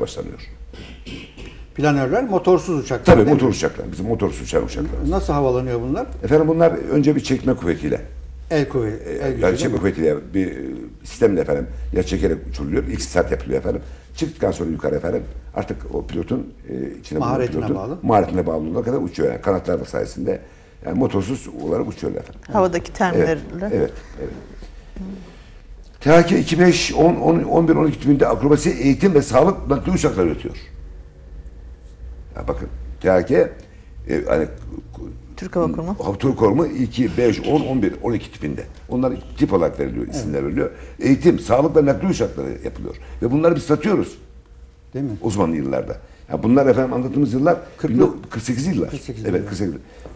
başlanıyor. Planörler motorsuz uçaklar. Tabii motor uçaklar. Bizim motorsuz uçan uçaklar. Nasıl havalanıyor bunlar? Efendim bunlar önce bir çekme kuvvetiyle. El kuvveti. El gücü Yani çekme kuvvetiyle bir e, sistemle efendim ya çekerek uçuruluyor. İlk start yapılıyor efendim. Çıktıktan sonra yukarı efendim artık o pilotun e, içine Maharetine pilotun bağlı. Maharetine bağlı olduğuna kadar uçuyor. Yani kanatlar sayesinde yani motorsuz olarak uçuyorlar efendim. Havadaki Evet, terminlerle. evet, evet. THK 2005, 10, 10, 11, 12 tümünde akrobasi, eğitim ve sağlık nakli uçaklar üretiyor. Ya bakın THK e, hani Türk Hava Kurumu. Hava Tur Kurumu 2, 5, 10, 11, 12 tipinde. Onlar tip olarak veriliyor, isimler veriliyor. Eğitim, sağlık ve nakli uçakları yapılıyor. Ve bunları biz satıyoruz Değil mi? Osmanlı yıllarda. Ya bunlar efendim anlattığımız yıllar Kırklı- 48 yıllar. 48 evet yıllar. 48.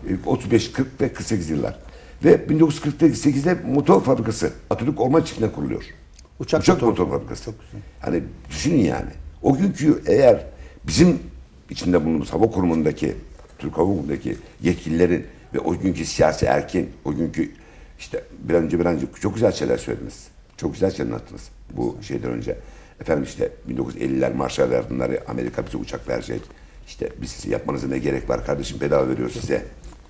E, 35, 40 ve 48 yıllar. Ve 1948'de motor fabrikası Atatürk Orman Çiftliği'ne kuruluyor. Uçak Uçak, motor motor, fabrikası. Çok güzel. Hani düşünün yani. O günkü eğer bizim içinde bulunduğumuz hava kurumundaki Türk Hava Kurumu'ndaki yetkililerin ve o günkü siyasi erkin, o günkü işte bir önce bir önce çok güzel şeyler söylediniz. Çok güzel şeyler anlattınız bu şeyden önce. Efendim işte 1950'ler Marshall yardımları Amerika bize uçak verecek. İşte biz yapmanıza ne gerek var kardeşim bedava veriyor size.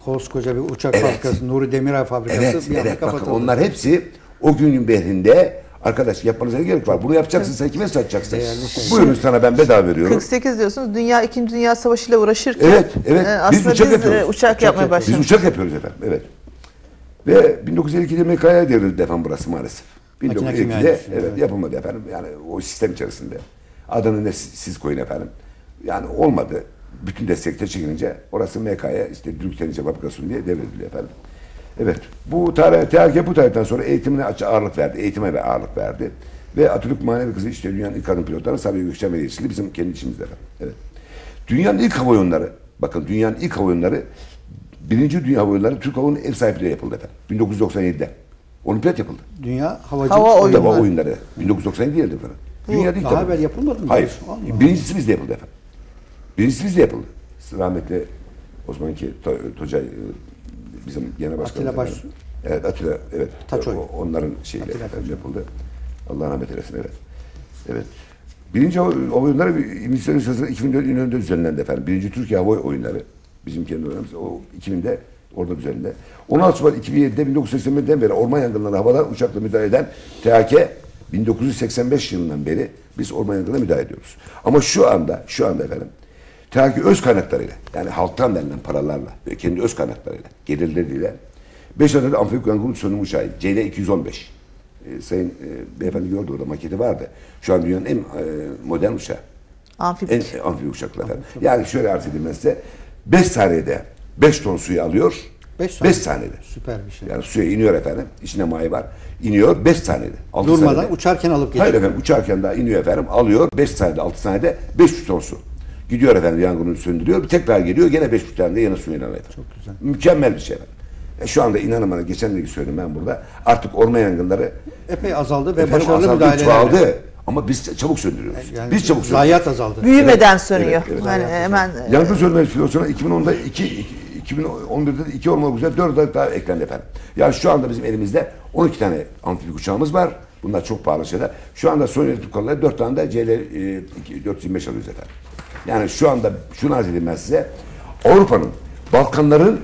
Koskoca bir uçak Evet. fabrikası, Nuri Demirel fabrikası Evet, bir evet bakın kapatıldı. onlar hepsi o günün behrinde arkadaş yapmanıza ne gerek var? Bunu yapacaksın sen kime satacaksın? Değerli şey. Buyurun sana ben bedava veriyorum. 48 diyorsunuz. Dünya 2. Dünya Savaşı ile uğraşırken Evet, evet. e, aslında biz, uçak e, yapıyoruz. uçak, yapmaya yapıyoruz. Biz başladık. uçak yapıyoruz efendim. Evet. Ve 1952'de MK'ya devrildi efendim burası maalesef. Makine kimya 1952'de endüstrisi, evet, evet. yapılmadı efendim. Yani o sistem içerisinde. Adını ne siz siz koyun efendim. Yani olmadı. Bütün destekte çekilince orası MK'ya işte Türk Deniz Fabrikası diye devrediliyor efendim. Evet. Bu tarih, THK bu tarihten sonra eğitimine ağırlık verdi. Eğitime ve ağırlık verdi. Ve Atatürk Manevi Kızı işte dünyanın ilk kadın pilotları Sabiha Gökçen yetiştirdi bizim kendi içimizde efendim. Evet. Dünyanın ilk hava oyunları, bakın dünyanın ilk hava oyunları, birinci dünya hava oyunları Türk Hava'nın ev sahipliğiyle yapıldı efendim. 1997'de. Olimpiyat yapıldı. Dünya havacılık. Hava Hava oyunları. oyunları. 1997 yılında efendim. Bu Dünyada ilk daha evvel yapılmadı mı? Hayır. Allah. Birincisi bizde yapıldı efendim. Birincisi bizde yapıldı. Rahmetli o zamanki To- Tocay e, bizim genel başkanımız. Atilla Baş-. Evet Atilla evet. Taçoy. Onların şeyle Atilla yapıldı. Allah rahmet eylesin evet. Evet. Birinci oyunları İngilizlerin sırasında 2004 İnönü'nde düzenlendi efendim. Birinci Türkiye Hava Oyunları. Bizim kendi oyunlarımız. O 2000'de orada düzenlendi. 16 Şubat 2007'de 1981'den beri orman yangınlarına havadan uçakla müdahale eden THK 1985 yılından beri biz orman yangınlarına müdahale ediyoruz. Ama şu anda, şu anda efendim THK öz kaynaklarıyla yani halktan verilen paralarla ve kendi öz kaynaklarıyla, gelirleriyle 5 adet amfibik yangın söndürme uçağı CL 215 e, Sayın e, beyefendi gördü orada maketi vardı. Şu an dünyanın en e, modern uçağı. Amfibik. En e, amfibi uçaklar efendim. Yani şöyle arz edeyim ben size. 5 saniyede 5 ton suyu alıyor. Beş 5 saniye. saniyede. Süper bir şey. Yani suya iniyor efendim. İçine mayi var. İniyor 5 saniyede. altı Durmadan saniyede. uçarken alıp geçiyor. Hayır efendim uçarken daha iniyor efendim. Alıyor 5 saniyede 6 saniyede 500 ton su. Gidiyor efendim yangını söndürüyor. Bir tekrar geliyor gene 5 saniyede yine suyunu alıyor efendim. Çok güzel. Mükemmel bir şey efendim. E, şu anda inanın bana geçen de söyledim ben burada. Artık orman yangınları Epey azaldı ve efendim başarılı azaldı, müdahaleler. çoğaldı. Ama biz çabuk söndürüyoruz. Yani biz çabuk söndürüyoruz. Zayiat azaldı. Büyümeden Evet, sönüyor. evet, evet. Yani hemen e, Yangın söndürme filosuna 2010'da 2, 2011'de de 2 olmak üzere 4 adet daha eklendi efendim. Yani şu anda bizim elimizde 12 tane amfibik uçağımız var. Bunlar çok pahalı şeyler. Şu anda son yönetim kurulları 4 tane de CL e, 425 alıyoruz efendim. Yani şu anda şunu arz edeyim ben size. Avrupa'nın, Balkanların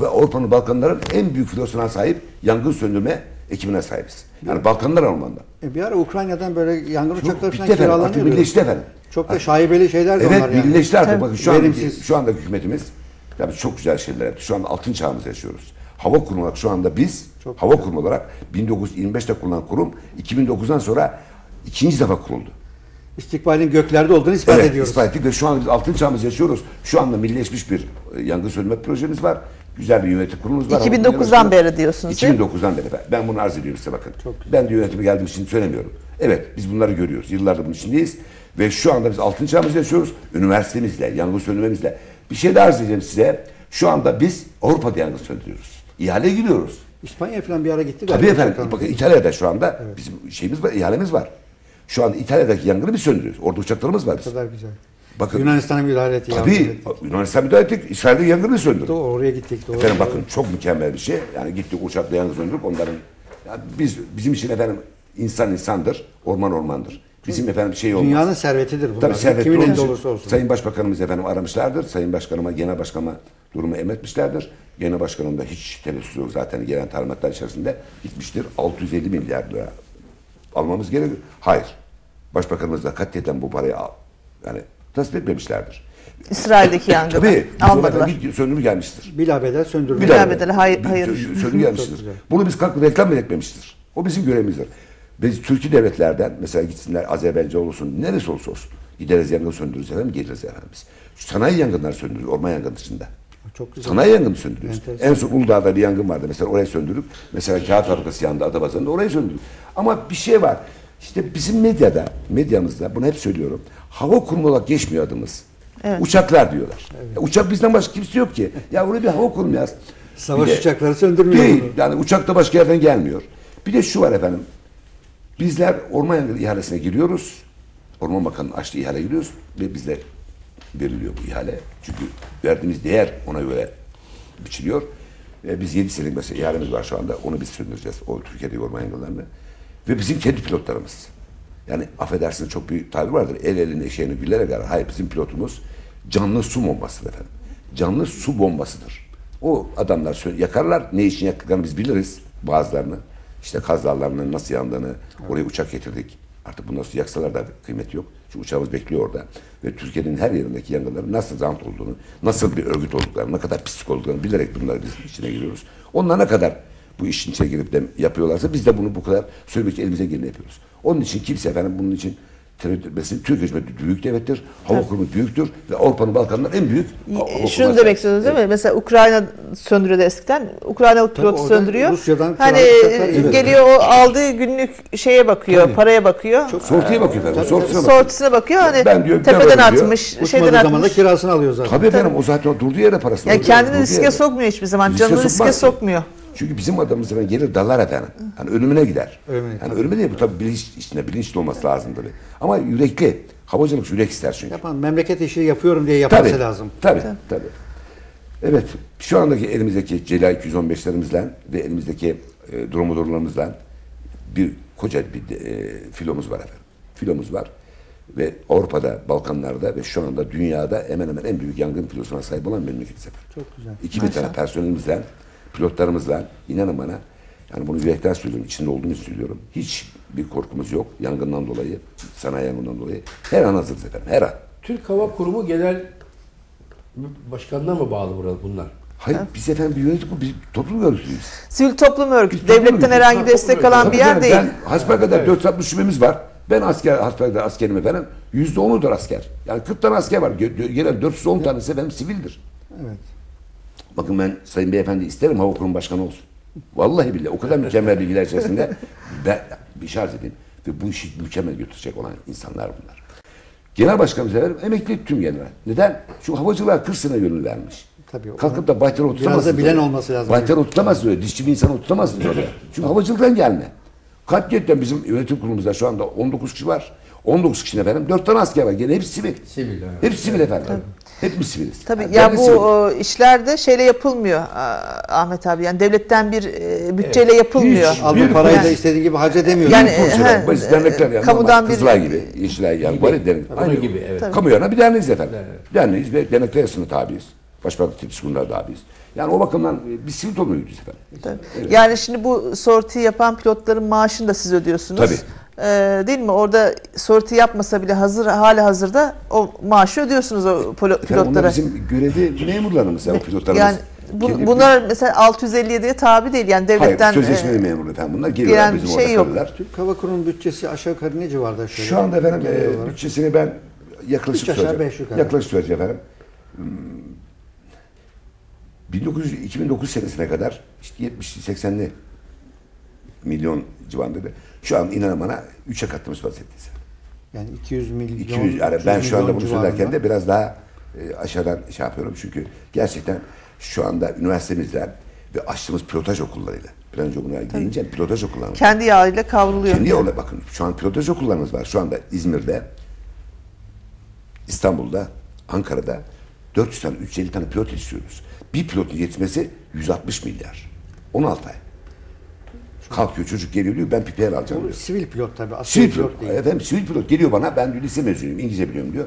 ve Avrupa'nın Balkanların en büyük filosuna sahip yangın söndürme ekibine sahibiz. Yani Balkanlar Alman'da. E bir ara Ukrayna'dan böyle yangın uçakları falan efendim. Artık kiralanıyor. birleşti efendim. Çok da şaibeli şeyler de Evet onlar yani. birleşti artık. Bakın şu Verimsiz. şu andaki hükümetimiz tabii çok güzel şeyler yaptı. Şu anda altın çağımızı yaşıyoruz. Hava kurumu olarak şu anda biz Çok hava kurumu olarak 1925'te kurulan kurum 2009'dan sonra ikinci defa kuruldu. İstikbalin göklerde olduğunu ispat Evet, ediyoruz. ispat ettik ve şu an biz altın çağımızı yaşıyoruz. Şu anda millileşmiş bir e, yangın söndürme projemiz var. Güzel bir yönetim kurulumuz var. 2009'dan beri diyorsunuz, değil mi? 2009'dan beri. Ben bunu arz ediyorum size bakın. Ben de yönetime geldiğim için söylemiyorum. Evet biz bunları görüyoruz. Yıllardır bunun içindeyiz. Ve şu anda biz altın çağımızı yaşıyoruz. Üniversitemizle, yangın söndürmemizle. Bir şey de arz edeceğim size. Şu anda biz Avrupa'da yangın söndürüyoruz. İhale gidiyoruz. İspanya falan bir ara gitti galiba. Tabii efendim. Bakın İtalya'da şu anda bizim şeyimiz var, ihalemiz var. Şu anda İtalya'daki yangını biz söndürüyoruz. Orada uçaklarımız var Ne kadar güzel. Bakın- Yunanistan'a müdahale etti. yardım Tabii etti. Yunanistan müdahale ettik. İsrail'de yangını söndürdük. Doğru, oraya gittik. Doğru. Efendim bakın çok mükemmel bir şey. Yani gittik uçakla yangın söndürdük. Onların yani biz bizim için efendim insan insandır, orman ormandır. Bizim efendim şey olmaz. Dünyanın servetidir bunlar. Tabii servet Kimin elinde olursa olsun. Sayın Başbakanımız efendim aramışlardır. Sayın Başkanıma, Genel Başkanıma durumu emretmişlerdir. Genel Başkanım da hiç tereddüt yok zaten gelen talimatlar içerisinde gitmiştir. 650 milyar lira almamız gerekiyor. Hayır. Başbakanımız da katiyetten bu parayı al, yani tasvip etmemişlerdir. İsrail'deki yangını Tabii. almadılar. Bir söndürü gelmiştir. Bilabeder söndürmek. Bilal bedeli, hayır- Bir hayır. sö- Söndürü gelmiştir. Bunu biz kalkıp reklam bile etmemiştir. O bizim görevimizdir. Biz Türkiye devletlerden mesela gitsinler Azerbaycan olsun, neresi olursa olsun. Gideriz yangın söndürürüz efendim, geliriz efendim biz. Sanayi yangınları söndürürüz, orman yangını dışında. Çok güzel. Sanayi yangını söndürüyoruz. Enteresan. En son Uludağ'da bir yangın vardı. Mesela orayı söndürüp, mesela kağıt fabrikası yandı Adapazarı'nda orayı söndürüp. Ama bir şey var. İşte bizim medyada, medyamızda bunu hep söylüyorum. Hava kurumu olarak geçmiyor adımız. Uçaklar diyorlar. Ya uçak bizden başka kimse yok ki. Ya oraya bir hava kurumu yaz. Savaş Bir de- uçakları söndürmüyor Değil. bunu. Yani uçak da başka yerden gelmiyor. Bir de şu var efendim. Bizler orman yangını ihalesine giriyoruz. Orman Bakanı'nın açtığı ihale giriyoruz ve bizde veriliyor bu ihale. Çünkü verdiğimiz değer ona göre biçiliyor. Ve biz 7 senelik mesela ihalemiz var şu anda. Onu biz söndüreceğiz. O Türkiye'deki orman yangınlarını. Ve bizim kendi pilotlarımız. Yani affedersiniz çok büyük tabir vardır. El eline eşeğini gülerek arar. Hayır bizim pilotumuz canlı su bombasıdır efendim. Canlı su bombasıdır. O adamlar yakarlar. Ne için yaktıklarını biz biliriz bazılarını. İşte Kaz nasıl yandığını oraya uçak getirdik. Artık bundan sonra yaksalar da kıymeti yok. Çünkü uçağımız bekliyor orada. Ve Türkiye'nin her yerindeki yangınların nasıl rant olduğunu, nasıl bir örgüt olduklarını, ne kadar pislik olduklarını bilerek bunları biz içine giriyoruz. Onlar ne kadar bu işin içine girip de yapıyorlarsa biz de bunu bu kadar söylemek için elimize geleni yapıyoruz. Onun için kimse efendim bunun için tereddüt etmesin. Türkiye Cumhuriyeti büyük devlettir. Hava kurumu büyüktür. Ve Avrupa'nın Balkanlar en büyük hava. Şunu demek istiyorsunuz değil mi? Mesela Ukrayna söndürüyordu eskiden. Ukraynalı pilot orada söndürüyor. Rusya'dan hani uçaklar geliyor. o aldığı günlük şeye bakıyor, Tabii. paraya bakıyor. Sortiye bakıyor efendim. Sortisine bakıyor. Sortisine bakıyor. Hani Ben diyor, tepeden ben diyor. atmış, şeyden Uçmadığı zaman da atmış. kirasını alıyor zaten. Tabii efendim o zaten durduğu yere parasını Yani alıyor. kendini riske sokmuyor hiçbir zaman. Canını riske sokmuyor. Çünkü bizim adamımız efendim gelir dalar efendim. Hani ölümüne gider. Ölümüne, yani ölüme değil bu tabii bilinç içinde bilinçli olması lazım tabii. Ama yürekli. Havacılık yürek ister çünkü. Yapan memleket işi yapıyorum diye yapması Tabii, lazım. Tabii, tabii. Evet, şu andaki elimizdeki Cela 215'lerimizle ve elimizdeki e, dromodorlarımızla bir koca bir e, filomuz var efendim. Filomuz var ve Avrupa'da, Balkanlarda ve şu anda dünyada hemen hemen en büyük yangın filosuna sahip olan memleketiz efendim. Çok güzel. 2000 tane personelimizle, pilotlarımızla inanın bana yani bunu yürekten söylüyorum, içinde olduğumu söylüyorum. Hiç bir korkumuz yok yangından dolayı, sanayi yangından dolayı. Her an hazırız efendim, her an. Türk Hava Kurumu Genel Başkanına mı bağlı burada bunlar? Hayır biz efendim bir yönetim, biz toplum örgütüyüz. Sivil toplum örgütü. Biz toplum Devletten örgütü. herhangi bir destek alan Tabii bir yer değil. Ben hasbelkader 460 şubemiz var. Ben asker, hasbelkader askerim efendim. Yüzde onudur asker. Yani 40 tane asker var. Gelen 410 tanesi efendim sivildir. Evet. Bakın ben Sayın Beyefendi isterim hava kurumu başkanı olsun. Vallahi billahi o kadar mükemmel bilgiler içerisinde ben bir şarj edeyim. Ve bu işi mükemmel götürecek olan insanlar bunlar. Genel başkanımız efendim emekli tüm general. Neden? Çünkü havacılığa 40 sene gönül vermiş. Tabii, Kalkıp da Baytar'ı Biraz oturtamazsınız. da bilen oraya. olması lazım. Baytar'ı oturtamazsınız öyle. Dişçi bir insanı oturtamazsınız oraya. Çünkü havacılıktan gelme. Katliyetten bizim yönetim kurulumuzda şu anda 19 kişi var. 19 kişinin efendim 4 tane asker var. Gene hepsi sivil. Sivil, evet. Hepsi sivil efendim. Hepimiz siviliz. Tabii Yani ya bu sivilim. o, işlerde şeyle yapılmıyor Ahmet abi. Yani devletten bir e, bütçeyle yapılmıyor. Hiç. Al Bir bu parayı yani- da istediğin gibi harcedemiyor. Yani, Yani, he, he, basit dernekler yani. kamudan bir- Kızılay gibi, Yeşilay yani. Var ya dernek. Kamu Aynı gibi, evet. Tabii. Kamu yana bir derneğiz efendim. Evet. Derneğiz ve dernekler arasında tabiiz. Başbakanlık tepkisi bunlar da tabiiz. Yani o bakımdan e, biz sivil toplum örgütüyüz efendim. Tabii. Yani şimdi bu sorti yapan pilotların maaşını da siz ödüyorsunuz. Tabii. Ee, değil mi? Orada sorti yapmasa bile hazır hali hazırda o maaşı ödüyorsunuz o Efendim onlar pilotlara. bizim görevi memurlarımız ya o pilotlarımız. Yani bu, Kendi- bunlar mesela 657'ye tabi değil. Yani Hayır, devletten sözleşmeli e, memur efendim bunlar. Geliyorlar gelen bizim bir şey orada yok. kalırlar. Türk Hava Kurumu bütçesi aşağı yukarı ne civarda şöyle? Şu anda efendim e, bütçesini ben yaklaşık söyleyeceğim. Yaklaşık söyleyeceğim efendim. Hmm, 1900, 2009 senesine kadar işte 70-80'li milyon civarındaydı. Şu an inanın bana 3'e katlamış vaziyetteyiz. Yani 200 milyon. 200, yani 300 ben şu anda bunu söylerken civarında. de biraz daha e, aşağıdan şey yapıyorum. Çünkü gerçekten şu anda üniversitemizle ve açtığımız pilotaj okullarıyla, pilotaj okullarına gelince pilotaj okullarımız kendi yağıyla kavruluyor. Kendi yoluna bakın. Şu an pilotaj okullarımız var. Şu anda İzmir'de, İstanbul'da, Ankara'da 400 tane, 350 tane pilot istiyoruz. Bir pilotun yetmesi 160 milyar. 16 ay. Kalkıyor çocuk geliyor diyor ben PPL alacağım Bu diyor. sivil pilot tabii. Askeri Sivil pilot pilot. değil. Efendim sivil pilot geliyor bana ben diyor lise mezunuyum İngilizce biliyorum diyor.